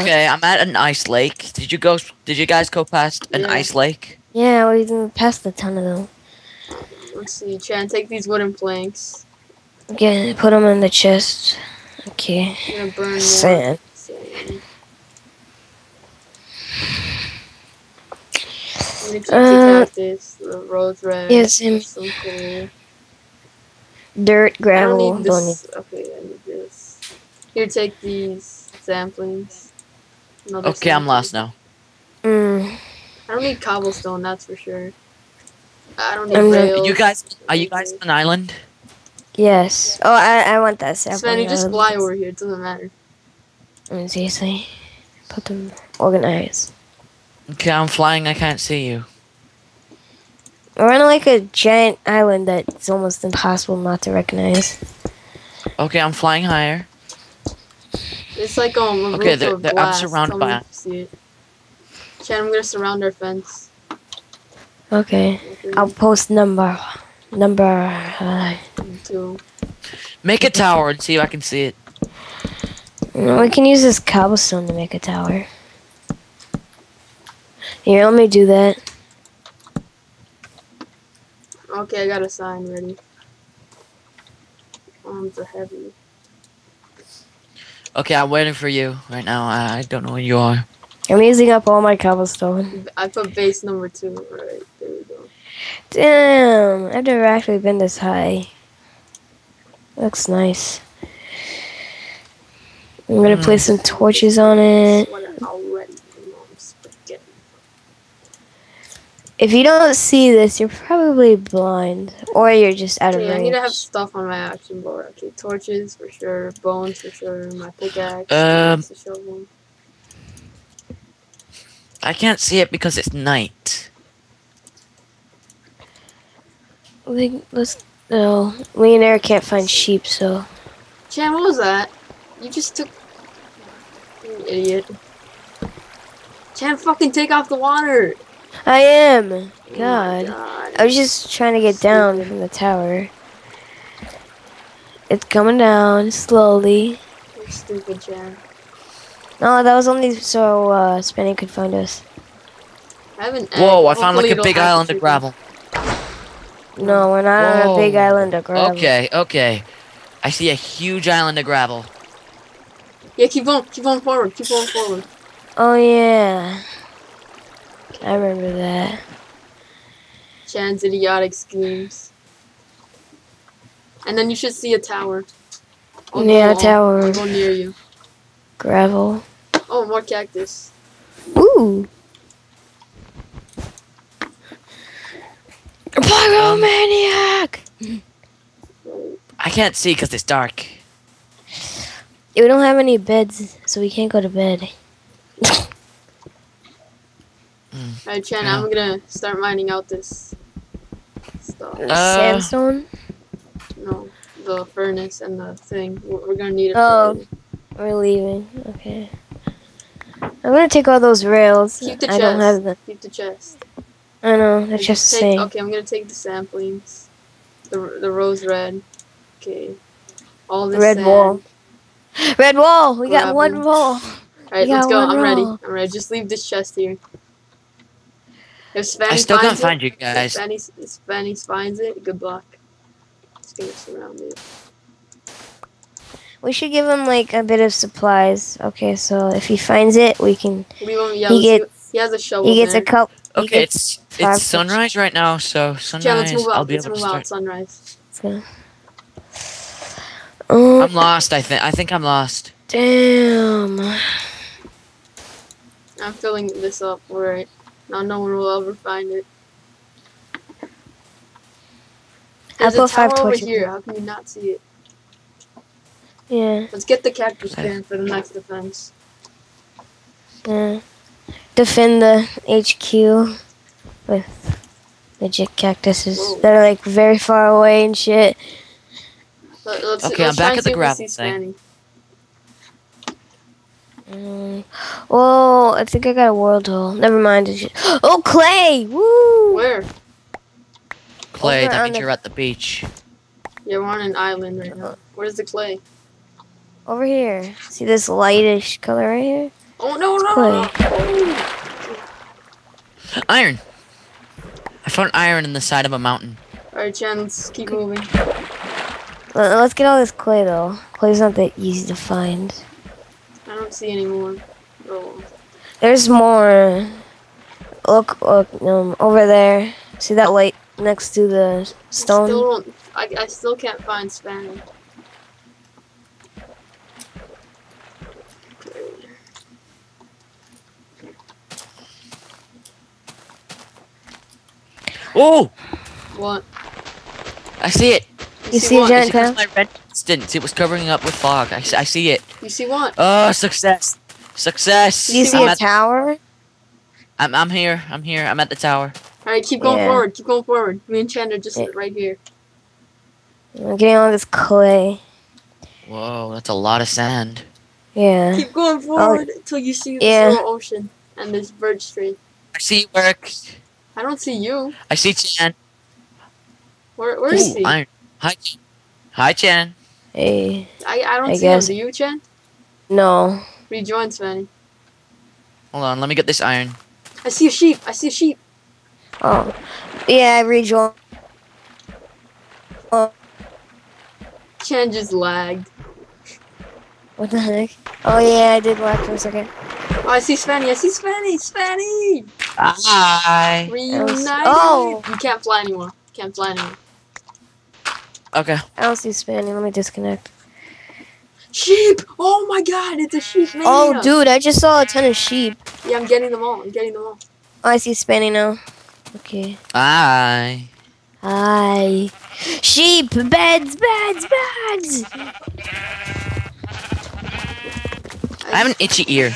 Okay, I'm at an ice lake. Did you go? Did you guys go past an Yeah. ice lake? Yeah, we didn't pass a ton of them. Let's see. Chan, take these wooden planks. Okay, put them in the chest. Okay. I'm gonna burn Sand. sand. I'm gonna keep Uh, the cactus, the rose red. yes, him. Some coal. Dirt, I don't gravel. need Don't need. this. Okay, I need this. Here, take these samplings. Another Okay, I'm sampling. lost now. Mm. I don't need cobblestone, that's for sure. I don't need I'm rails. You guys, are you guys on an island? Yes. Oh, I, I want that sample. Sven, you just fly over here. It doesn't matter. Mm, Seriously. Put them organized. Okay, I'm flying. I can't see you. We're on like a giant island that's almost impossible not to recognize. Okay, I'm flying higher. It's like um. a Okay, they're- they're- I'm surrounded by- me if it. Chan, I'm gonna surround our fence. Okay. Okay, I'll post number. Number. Uh, two. Make a tower and see if I can see it. we can use this cobblestone to make a tower. Here, let me do that. Okay, I got a sign ready. Arms are heavy. Okay, I'm waiting for you right now. I, I don't know where you are. I'm using up all my cobblestone. I put base number two. Alright, there we go. Damn, I've never actually been this high. Looks nice. I'm gonna hmm. place some torches on it. If you don't see this, you're probably blind, or you're just out of Okay, I need to have stuff on my action board. Okay, torches for sure, bones for sure, my pickaxe, Um, the shovel. I can't see it because it's night. Like, let's. No, me and Eric can't find sheep, so. Chan, what was that? You just took. You idiot. Chan, fucking take off the water. I am. Oh God. God. I was just trying to get down from the tower. It's coming down slowly. You're stupid, Chan. No, that was only so uh, Spanny could find us. I have an egg. Whoa, I found like a big island of gravel. No, we're not on a big island of gravel. Okay, okay. I see a huge island of gravel. Yeah, keep on, keep on forward, keep on forward. Oh yeah. I remember that. Chan's idiotic schemes. And then you should see a tower. Oh, I'll Yeah, go- oh, tower. Go near you. Gravel. Oh, more cactus. Ooh. Pyromaniac! I can't see because it's dark. We don't have any beds, so we can't go to bed. Alright, Chan, Yeah. I'm gonna start mining out this stuff. Uh, Sandstone? No, the furnace and the thing. We're, we're gonna need it. Oh. For. We're leaving. Okay. I'm gonna take all those rails. Keep the I don't chest. have them. Keep the chest. I know. That's Okay, just the take- same. Okay, I'm gonna take the samplings. The the rose red. Okay. All this Red sand. wall. Red wall. We got one Gravel. wall. Alright, let's go. I'm ready. roll. I'm ready. Just leave this chest here. If Spanny I still finds can't find it, you guys. If Spanny, if Spanny finds it, good luck. Just gonna surround it. We should give him like a bit of supplies. Okay, so if he finds it, we can. Leave him. Yeah, He let's see gets- he has a shovel. He gets there. a cup. Okay, it's it's sunrise right now, so Yeah, sunrise. let's move I'll out. be Let's able to move start. out. Sunrise. so- Oh I'm lost. I think. I think I'm lost. damn! I'm filling this up. Alright. Now no one will ever find it. I'll There's a put five tower over torches. here. How can you not see it? Yeah, Let's get the cactus can for the next defense. yeah. Defend the HQ with legit cactuses Whoa. that are like very far away and shit. Let, let's, Okay, let's I'm back at the see if we thing. Spanny. Mm. Oh, I think I got a world hole. Never mind. Oh, clay! Woo! Where? Clay, Over that means the... you're at the beach. Yeah, we're on an island right now. Where's the clay? Over here. See this lightish color right here? Oh no no! clay. no. Iron. I found iron in the side of a mountain. Alright, Chan, let's keep moving. Let's get all this clay though. Clay's not that easy to find. I don't see any more. Oh. There's more. Look, look, um, over there. See that light next to the stone? Still, don't- I, I still can't find Spanish. Oh, What? I see it. You see a what? giant It's my red distance. It was covering up with fog. I see it. You see what? Oh, success. Success. You see I'm, a tower? I'm, I'm here. I'm here. I'm at the tower. Alright, keep going Yeah. forward. Keep going forward. Me and Chan are just Yeah. right here. I'm getting all this clay. Whoa, that's a lot of sand. Yeah. Keep going oh. forward until you see the Yeah. ocean and this birch tree. I see you, Eric. I don't see you. I see Chan. Where, where is Ooh, he? I, iron. Hi, Chan. Hi, Chan. Hey. I don't I see guess- him. Do you, Chan? No. Rejoin, Spanny. Hold on. Let me get this iron. I see a sheep. I see a sheep. Oh. Yeah, I rejoined. Oh, Chan just lagged. what the heck? Oh yeah, I did lag for a second. Oh, I see Spanny. I see Spanny. Spanny! Hi. Reunited. Oh. You can't fly anymore. Can't fly anymore. Okay. I don't see Spanny. Let me disconnect. Sheep! Oh my god, it's a sheep mania. Oh, dude, I just saw a ton of sheep. Yeah, I'm getting them all. I'm getting them all. Oh, I see Spanny now. Okay. Hi. Hi. Sheep! Beds! Beds! Beds! I have an itchy ear.